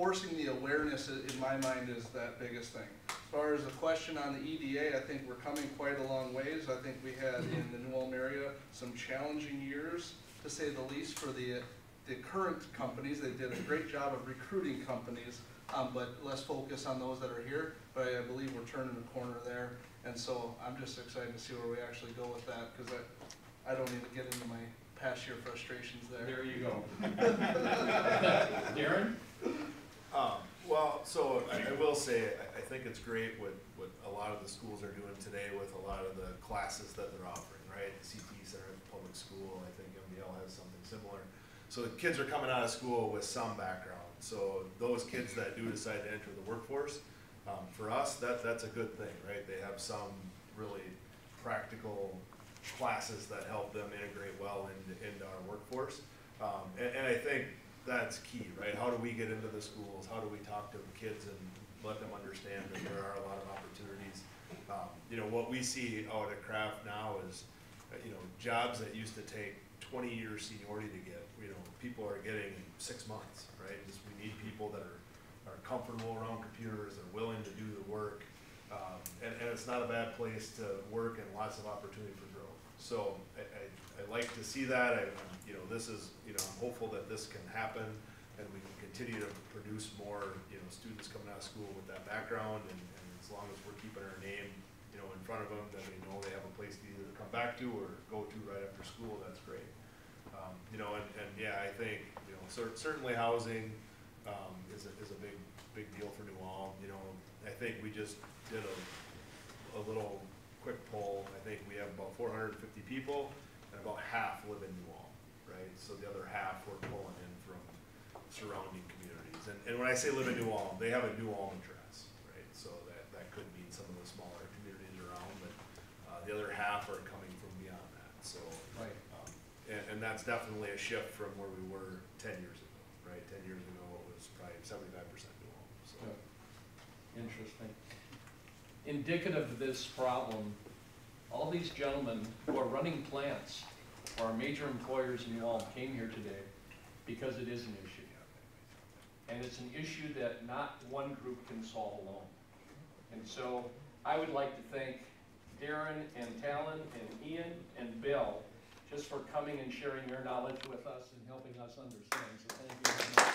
forcing the awareness in my mind is that biggest thing. As far as the question on the EDA, I think we're coming quite a long ways. I think we had in the New Ulm area some challenging years, to say the least, for the, the current companies. They did a great job of recruiting companies, um, but less focus on those that are here. But I believe we're turning the corner there. And so I'm just excited to see where we actually go with that, because I, I don't even get into my past year frustrations there. There you go. Darren? Um, well, so I, I will say, I, I think it's great what, what a lot of the schools are doing today with a lot of the classes that they're offering, right? The CTE Center at the public school, I think MVL has something similar. So the kids are coming out of school with some background. So those kids that do decide to enter the workforce, um, for us, that, that's a good thing, right? They have some really practical classes that help them integrate well into, into our workforce. Um, and, and I think that's key, right? How do we get into the schools? How do we talk to the kids and let them understand that there are a lot of opportunities. Um, you know, what we see out at Kraft now is, uh, you know, jobs that used to take twenty years seniority to get, you know, people are getting six months, right? Just, we need people that are, are comfortable around computers, are willing to do the work. Um, and, and it's not a bad place to work and lots of opportunity for growth. So I, I, I like to see that, I, you know, this is, you know, I'm hopeful that this can happen and we can continue to produce more, you know, students coming out of school with that background and, and as long as we're keeping our name, you know, in front of them, that they know they have a place to either come back to or go to right after school, that's great. Um, you know, and, and yeah, I think, you know, cer- certainly housing, um, is a, is a big, big deal for New Ulm, you know. I think we just did a, a little quick poll, I think we have about four hundred and fifty people, and about half live in New Ulm, right? So the other half we're pulling in from surrounding communities. And, and when I say live in New Ulm, they have a New Ulm address, right? So that, that could mean some of the smaller communities around, but, uh, the other half are coming from beyond that, so. Right. Um, And, and that's definitely a shift from where we were ten years ago, right? Ten years ago, it was probably seventy-five percent New Ulm, so. Interesting. Indicative of this problem, all these gentlemen who are running plants or are major employers in Ulm came here today because it is an issue. And it's an issue that not one group can solve alone. And so I would like to thank Darren and Talon and Ian and Bill just for coming and sharing your knowledge with us and helping us understand. So thank you very much.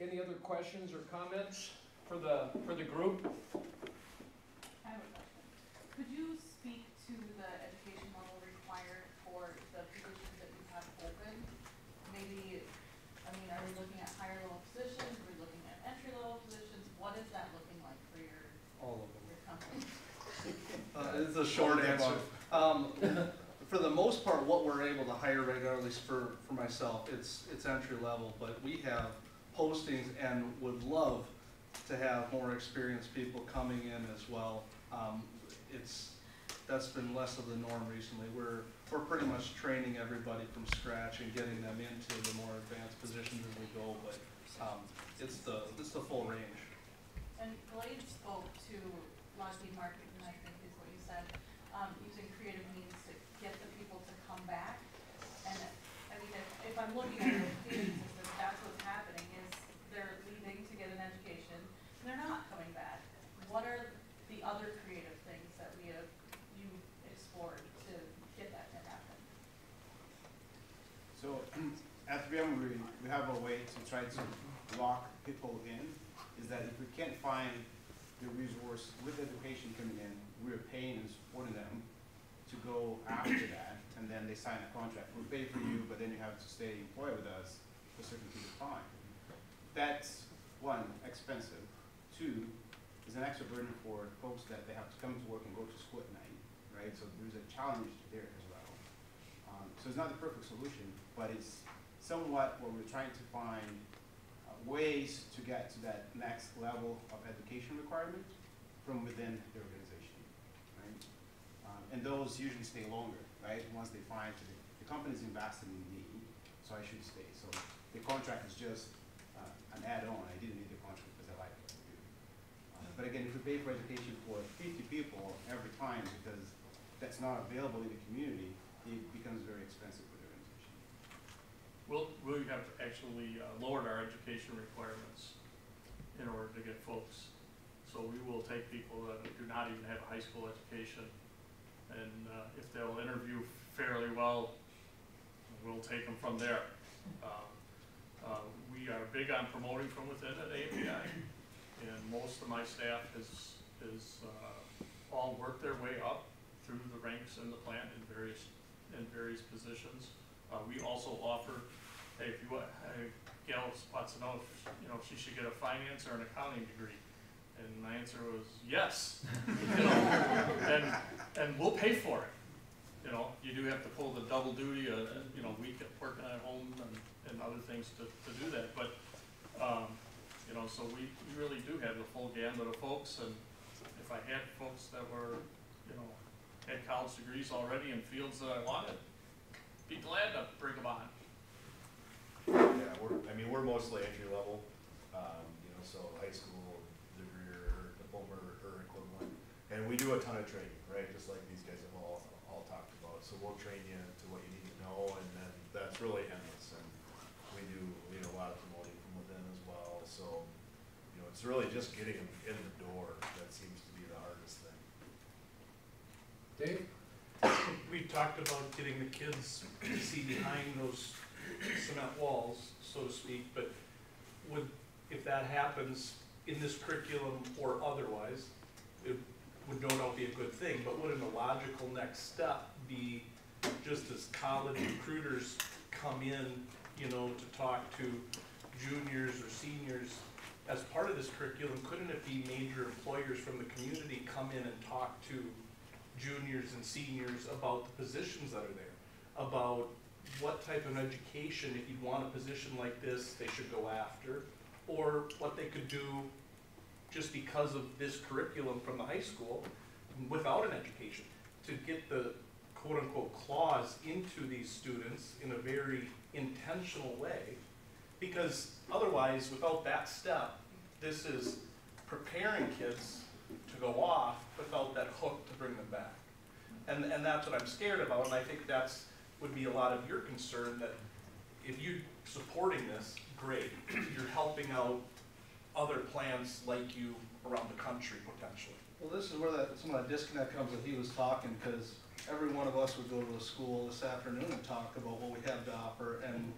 Any other questions or comments for the, for the group? I have a question. Could you speak to the education level required for the positions that you have open? Maybe, I mean, are we looking at higher level positions, are we looking at entry level positions? What is that looking like for your, All of them. your company? Uh, it's a short answer. Um, for the most part, what we're able to hire regularly, at least for, for myself, it's, it's entry level, but we have postings and would love to have more experienced people coming in as well. Um, it's, that's been less of the norm recently. We're, we're pretty much training everybody from scratch and getting them into the more advanced positions as we go, but, um, it's the, it's the full range. And Glade spoke to Lockheed Martin, I think is what you said, um, using creative means to get the people to come back. And, I mean, if, if I'm looking at the education system, that's what's happening, is they're leaving to get an education, and they're not coming back. What are the other creative things that we have, you explored to get that to happen? So at 3M, we, we have a way to try to lock people in, is that if we can't find the resource with education coming in, we're paying and supporting them to go after that, and then they sign a contract. We'll pay for you, but then you have to stay employed with us for a certain period of time. That's, one, expensive. Two, is an extra burden for folks that they have to come to work and go to school at night, right? So there's a challenge there as well. Um, so it's not the perfect solution, but it's somewhat where we're trying to find uh, ways to get to that next level of education requirement from within the organization, right? Um, and those usually stay longer, right? Once they find the, the company's invested in me, so I should stay. So the contract is just uh, an add-on. I didn't need the contract because I like what I do. Uh, but again, if we pay for education for 50 people every time because that's not available in the community, it becomes very expensive. We'll, we have actually uh, lowered our education requirements in order to get folks. So we will take people that do not even have a high school education, and uh, if they'll interview fairly well, we'll take them from there. Um, uh, We are big on promoting from within at API, and most of my staff has, has uh, all worked their way up through the ranks in the plant in various, in various positions. Uh, we also offer, if you want, hey, Gail wants to know if, you know, if she should get a finance or an accounting degree. And my answer was, yes. You know, and, and we'll pay for it. You know, you do have to pull the double duty, uh, you know, week at working at home and, and other things to, to do that, but, um, you know, so we, we really do have the full gamut of folks, and if I had folks that were, you know, had college degrees already in fields that I wanted, be glad to bring them on. Yeah, we're, I mean, we're mostly entry level, um, you know, so high school, degree or diploma or equivalent. And we do a ton of training, right, just like these guys have all, all talked about, so we'll train you to what you need to know, and then that's really endless, and we do, you know, a lot of promoting from within as well, so, you know, it's really just getting them in the door that seems to be the hardest thing. Dave? We talked about getting the kids to see behind those cement walls, so to speak, but would, if that happens in this curriculum or otherwise, it would no doubt be a good thing, but wouldn't a logical next step be just as college recruiters come in, you know, to talk to juniors or seniors as part of this curriculum, couldn't it be major employers from the community come in and talk to juniors and seniors about the positions that are there, about what type of education, if you'd want a position like this, they should go after, or what they could do just because of this curriculum from the high school without an education, to get the quote-unquote clause into these students in a very intentional way. Because otherwise, without that step, this is preparing kids to go off without that hook to bring them back. And, and that's what I'm scared about, and I think that's, would be a lot of your concern, that if you're supporting this, great, you're helping out other plans like you around the country potentially. Well, this is where that, some of that disconnect comes that he was talking, because every one of us would go to a school this afternoon and talk about what we have to offer, and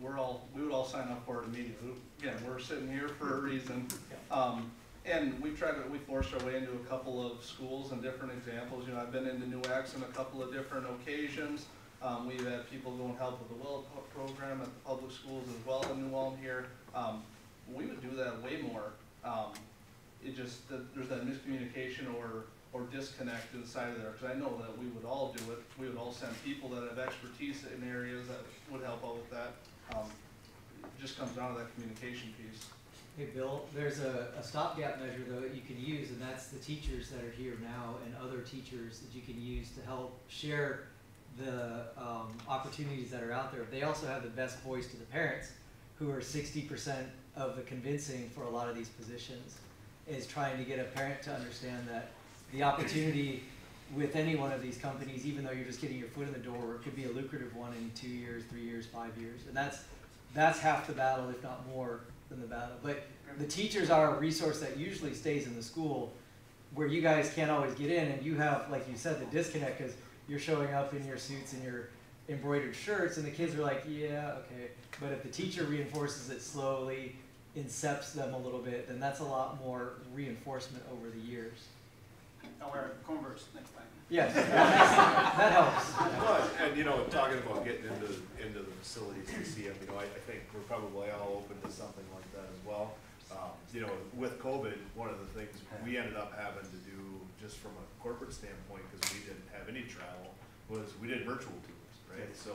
we're all, we would all sign up for it immediately. Again, we're sitting here for a reason. Um, and we've tried to, we forced our way into a couple of schools and different examples, you know, I've been into New X on a couple of different occasions. Um, we've had people go and help with the Will program at the public schools as well in New Ulm here. Um, we would do that way more. Um, it just, there's that miscommunication or, or disconnect inside of there, because I know that we would all do it. We would all send people that have expertise in areas that would help out with that. Um, it just comes down to that communication piece. Hey, Bill, there's a, a stopgap measure though that you can use, and that's the teachers that are here now and other teachers that you can use to help share the, um, opportunities that are out there. They also have the best voice to the parents, who are sixty percent of the convincing for a lot of these positions, is trying to get a parent to understand that the opportunity with any one of these companies, even though you're just getting your foot in the door, could be a lucrative one in two years, three years, five years, and that's, that's half the battle, if not more than the battle. But the teachers are a resource that usually stays in the school where you guys can't always get in and you have, like you said, the disconnect because you're showing up in your suits and your embroidered shirts and the kids are like, yeah, okay. But if the teacher reinforces it slowly, incepts them a little bit, then that's a lot more reinforcement over the years. I'll wear Converse next time. Yes, that helps. Well, and you know, talking about getting into, into the facilities to see them, you know, I, I think we're probably all open to something like that as well. Um, you know, with COVID, one of the things we ended up having to do, just from a corporate standpoint, because we didn't have any travel, was we did virtual tours, right? So,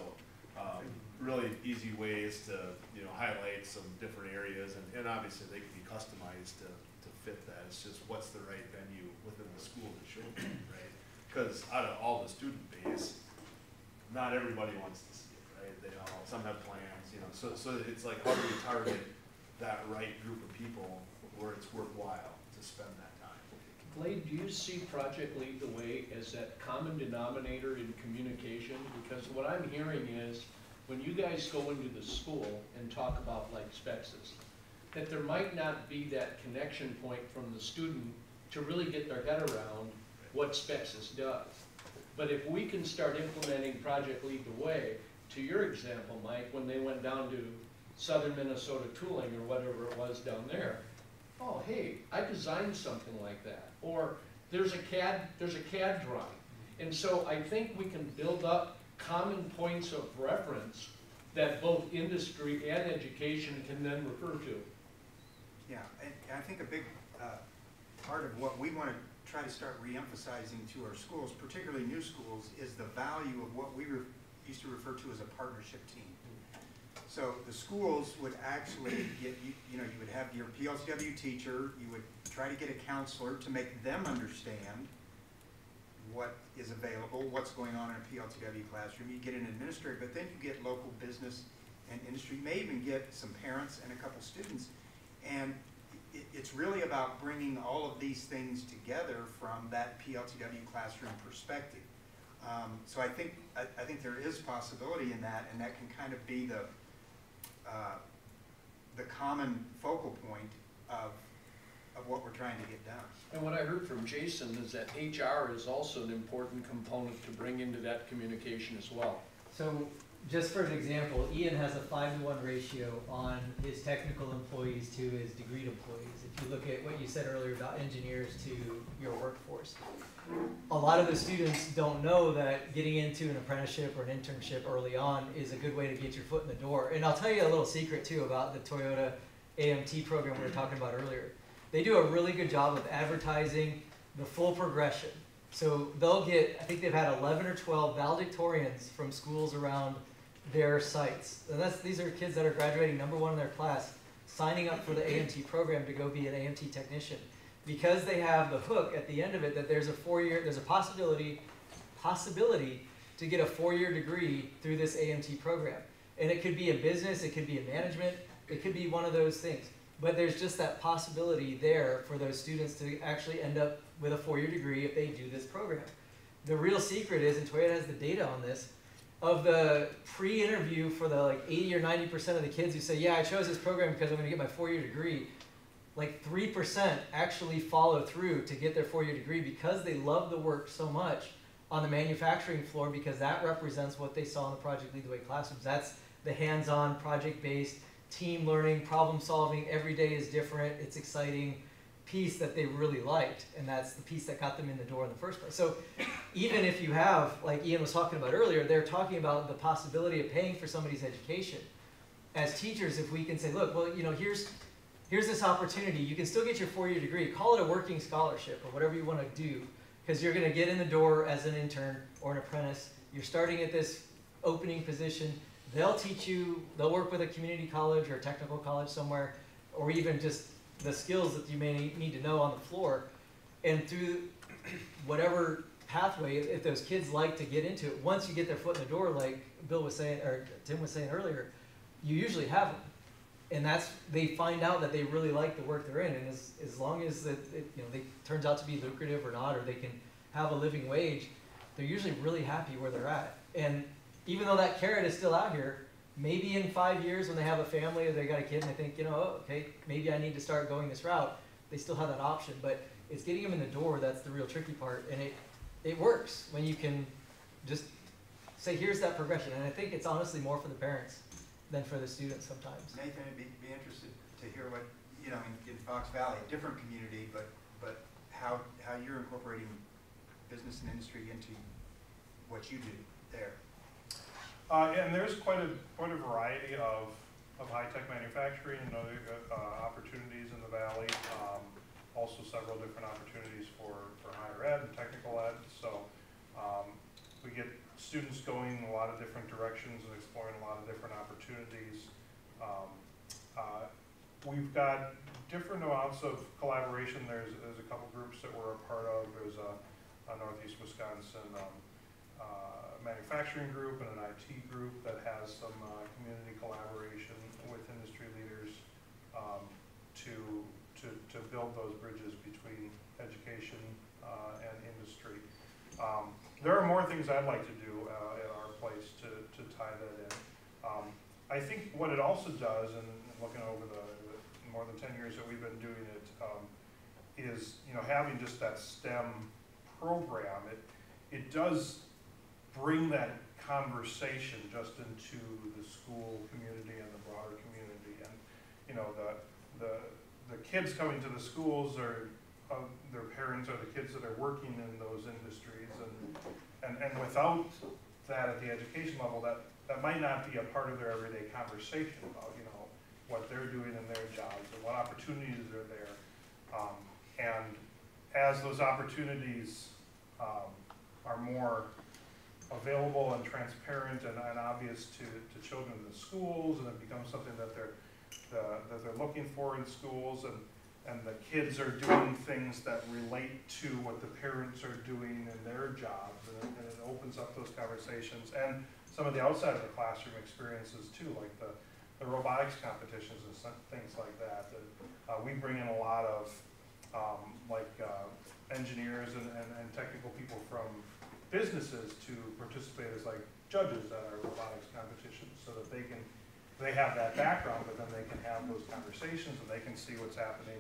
um, really easy ways to, you know, highlight some different areas, and, and obviously they can be customized to, to fit that. It's just what's the right venue within the school to show them, right? Because out of all the student base, not everybody wants to see it, right? They all, some have plans, you know, so, so it's like, how do we target that right group of people where it's worthwhile to spend Blade, do you see Project Lead the Way as that common denominator in communication? Because what I'm hearing is, when you guys go into the school and talk about like Spexus, that there might not be that connection point from the student to really get their head around what Spexus does. But if we can start implementing Project Lead the Way, to your example, Mike, when they went down to southern Minnesota tooling or whatever it was down there, oh, hey, I designed something like that. Or there's a CAD, there's a CAD drawing. And so I think we can build up common points of reference that both industry and education can then refer to. Yeah, and I think a big uh, part of what we want to try to start re-emphasizing to our schools, particularly new schools, is the value of what we used to refer to as a partnership team. So the schools would actually get, you you know, you would have your PLTW teacher, you would try to get a counselor to make them understand what is available, what's going on in a PLTW classroom. You get an administrator, but then you get local business and industry, You may even get some parents and a couple students. And it, it's really about bringing all of these things together from that PLTW classroom perspective. Um, so I think, I, I think there is possibility in that, and that can kind of be the, uh, the common focal point of, of what we're trying to get done. And what I heard from Jason is that HR is also an important component to bring into that communication as well. So, just for an example, Ian has a five to one ratio on his technical employees to his degreed employees. If you look at what you said earlier about engineers to your workforce. A lot of the students don't know that getting into an apprenticeship or an internship early on is a good way to get your foot in the door. And I'll tell you a little secret too about the Toyota AMT program we were talking about earlier. They do a really good job of advertising the full progression. So they'll get, I think they've had 11 or 12 valedictorians from schools around their sites. And that's, these are kids that are graduating number one in their class, signing up for the AMT program to go be an AMT technician. Because they have the hook at the end of it that there's a four-year, there's a possibility, possibility to get a four-year degree through this AMT program. And it could be in business, it could be in management, it could be one of those things. But there's just that possibility there for those students to actually end up with a four-year degree if they do this program. The real secret is, and Toyota has the data on this, of the pre-interview for the like 80 or 90 percent of the kids who say, yeah, I chose this program because I'm going to get my four-year degree, like 3% actually follow through to get their four-year degree because they love the work so much on the manufacturing floor because that represents what they saw in the Project Lead the Way classrooms. That's the hands-on, project-based, team learning, problem solving, every day is different, it's exciting piece that they really liked, and that's the piece that got them in the door in the first place. So even if you have, like Ian was talking about earlier, they're talking about the possibility of paying for somebody's education. As teachers, if we can say, look, well, you know, here's here's this opportunity. You can still get your four-year degree. Call it a working scholarship or whatever you want to do, because you're going to get in the door as an intern or an apprentice. You're starting at this opening position. They'll teach you. They'll work with a community college or a technical college somewhere, or even just the skills that you may need to know on the floor. And through whatever pathway, if those kids like to get into it, once you get their foot in the door, like Bill was saying, or Tim was saying earlier, you usually have them. And that's, they find out that they really like the work they're in, and as, as long as it, it, you know, they, turns out to be lucrative or not, or they can have a living wage, they're usually really happy where they're at. And even though that carrot is still out here, maybe in five years when they have a family or they got a kid and they think, you know, oh, okay, maybe I need to start going this route, they still have that option. But it's getting them in the door that's the real tricky part, and it, it works when you can just say, here's that progression. And I think it's honestly more for the parents than for the students sometimes. Nathan, I'd be, be interested to hear what, you know, in, in Fox Valley, a different community, but, but how, how you're incorporating business and industry into what you do there. Uh, and there's quite a, quite a variety of, of high-tech manufacturing and other, uh, opportunities in the valley. Um, also several different opportunities for, for higher ed and technical ed, so, um, we get students going in a lot of different directions and exploring a lot of different opportunities. Um, uh, we've got different amounts of collaboration, there's, there's a couple groups that we're a part of, there's a, a Northeast Wisconsin, um, uh, manufacturing group and an IT group that has some uh, community collaboration with industry leaders um, to, to, to build those bridges between education uh, and industry. Um, there are more things I'd like to do uh, at our place to, to tie that in. Um, I think what it also does, and looking over the, the more than ten years that we've been doing it, um, is you know having just that STEM program. It it does bring that conversation just into the school community and the broader community. And, you know, the, the, the kids coming to the schools are, uh, their parents are the kids that are working in those industries. And, and, and without that at the education level, that, that might not be a part of their everyday conversation about, you know, what they're doing in their jobs and what opportunities are there. Um, and as those opportunities um, are more available and transparent and, and obvious to, to children in the schools, and it becomes something that they're, the, that they're looking for in schools, and, and the kids are doing things that relate to what the parents are doing in their jobs, and it, and it opens up those conversations. And some of the outside of the classroom experiences too, like the, the robotics competitions and some, things like that. And, uh, we bring in a lot of, um, like, uh, engineers and, and, and technical people from businesses to participate as like judges at our robotics competitions, so that they can, they have that background, but then they can have those conversations and they can see what's happening,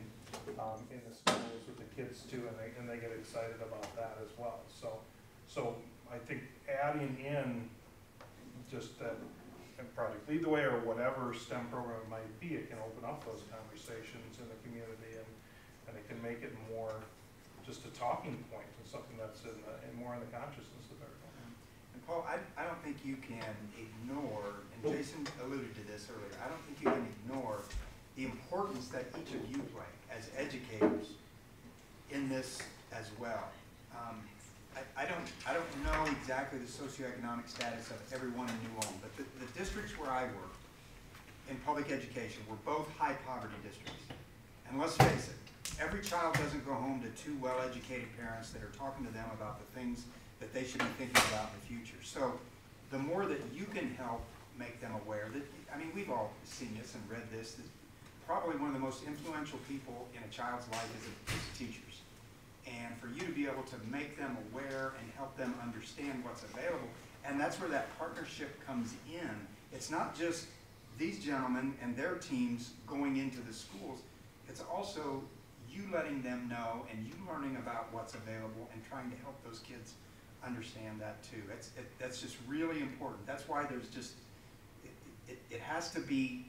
um, in the schools with the kids too, and they, and they get excited about that as well. So, so I think adding in just that, Project Lead the Way or whatever STEM program it might be, it can open up those conversations in the community and, and it can make it more just a talking point and something that's in, the- in more in the consciousness of everyone. And Paul, I, I don't think you can ignore, and Jason alluded to this earlier, I don't think you can ignore the importance that each of you play as educators in this as well. Um, I, I don't, I don't know exactly the socioeconomic status of everyone in New Ulm, but the, the districts where I work in public education were both high poverty districts. And let's face it, every child doesn't go home to two well-educated parents that are talking to them about the things that they should be thinking about in the future. So the more that you can help make them aware that, I mean, we've all seen this and read this, that probably one of the most influential people in a child's life is, is teachers. And for you to be able to make them aware and help them understand what's available, and that's where that partnership comes in. It's not just these gentlemen and their teams going into the schools, it's also you letting them know and you learning about what's available and trying to help those kids understand that too. That's, it, that's just really important. That's why there's just, it, it, it has to be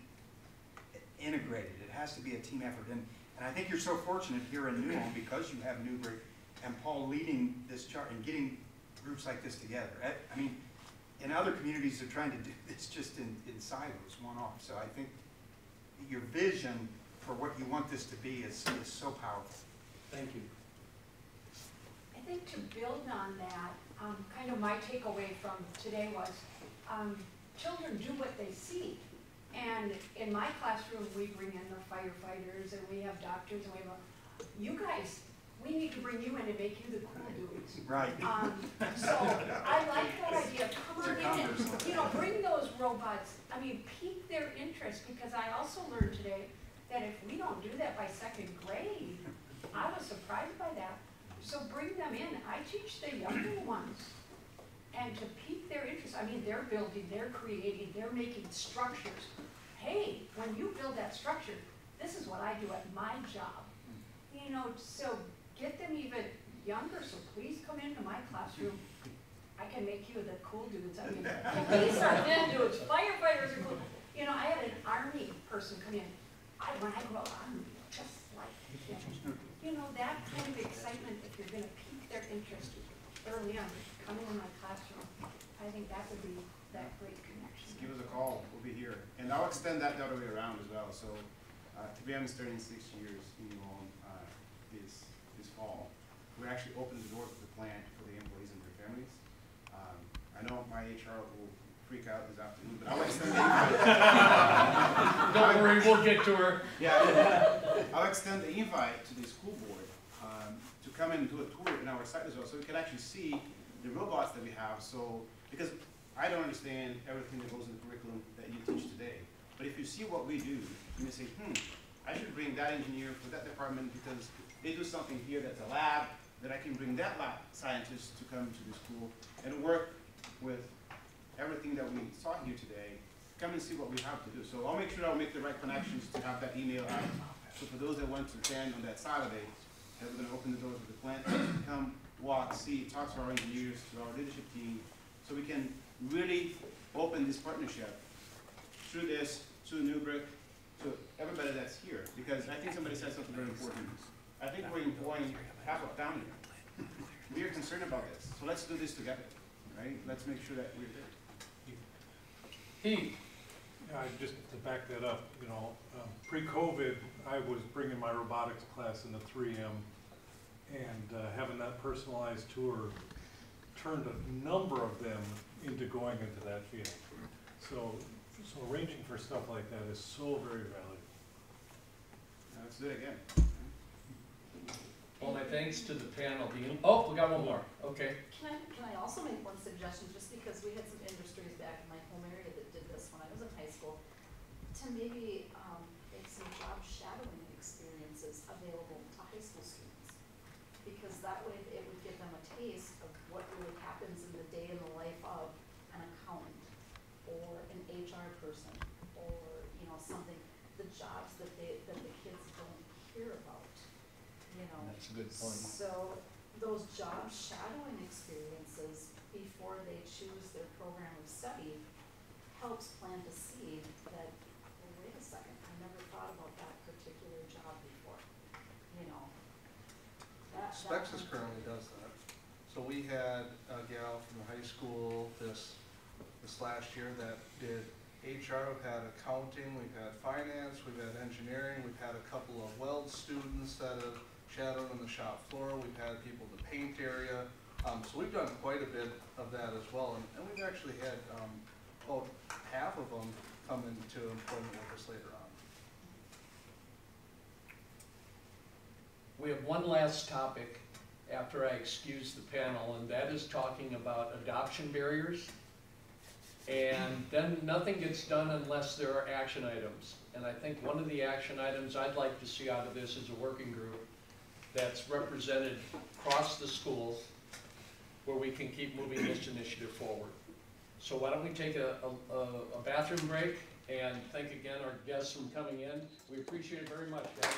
integrated. It has to be a team effort. And, and I think you're so fortunate here in New Ulm because you have Nubrick and Paul leading this chart and getting groups like this together. I, I mean, in other communities, they're trying to do this just in, in silos, one off. So I think your vision for what you want this to be is, is so powerful. Thank you. I think to build on that, um, kind of my takeaway from today was, um, children do what they see. And in my classroom, we bring in the firefighters and we have doctors and we have, a- you guys, we need to bring you in and make you the cool dudes. Right. Um, so I like that idea, come on in and, you know, bring those robots, I mean, pique their interest, because I also learned today that if we don't do that by second grade, I was surprised by that. So bring them in, I teach the younger ones, and to pique their interest, I mean, they're building, they're creating, they're making structures. Hey, when you build that structure, this is what I do at my job. You know, so get them even younger, so please come into my classroom. I can make you the cool dudes, I mean, police are thin dudes, firefighters are cool. You know, I had an army person come in, I, when I grow up, I'm just like him. You know, that kind of excitement, if you're gonna pique their interest early on, come into my classroom, I think that would be that great Just connection. give us a call, we'll be here. And I'll extend that the other way around as well. So, uh, to be honest, turning six years in New Ulm, uh, this, this fall. We actually opened the doors of the plant for the employees and their families. Um, I know my HR will freak out this afternoon, but I'll extend the invite. Don't worry, we'll get to her. Yeah, I'll extend the invite to the school board, um, to come and do a tour in our site as well, so we can actually see the robots that we have, so, because I don't understand everything that goes in the curriculum that you teach today. But if you see what we do, you may say, hmm, I should bring that engineer for that department because they do something here that's a lab, that I can bring that lab scientist to come to the school and work with everything that we saw here today, come and see what we have to do. So I'll make sure I'll make the right connections to have that email out. So for those that want to attend on that Saturday, that we're gonna open the doors of the plant, come, walk, see, talk to our engineers, to our leadership team, so we can really open this partnership through this, to Nubrick, to everybody that's here, because I think somebody said something very important. I think we're employing half town here. We are concerned about this, so let's do this together, right? Let's make sure that we're there. He, Yeah, I just to back that up, you know, um, pre-COVID, I was bringing my robotics class in the three M, and uh, having that personalized tour turned a number of them into going into that field. So, so arranging for stuff like that is so very valuable. Do it again. Thanks to the panel. Oh, we got one more, okay. Can I, can I also make one suggestion, just because we had some industries back in my home area that did this when I was in high school, to maybe, um, make some job shadowing experiences available to high school students. Because that way it would give them a taste of what really happens in the day in the life of an accountant, or an HR person, or, you know, something, the jobs that they, that the kids don't hear about, you know? That's a good point. So those job shadowing experiences before they choose their program of study helps plant a seed that, well, wait a second, I never thought about that particular job before, you know? That- that Spexus currently does that. So we had a gal from the high school this, this last year that did HR, we've had accounting, we've had finance, we've had engineering, we've had a couple of weld students that have shadowed on the shop floor, we've had people in the paint area. Um, so we've done quite a bit of that as well, and, and we've actually had, um, about half of them come into employment with us later on. We have one last topic after I excuse the panel, and that is talking about adoption barriers. And then nothing gets done unless there are action items. And I think one of the action items I'd like to see out of this is a working group that's represented across the schools where we can keep moving this initiative forward. So why don't we take a, a, a bathroom break and thank again our guests from coming in. We appreciate it very much, guys.